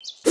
you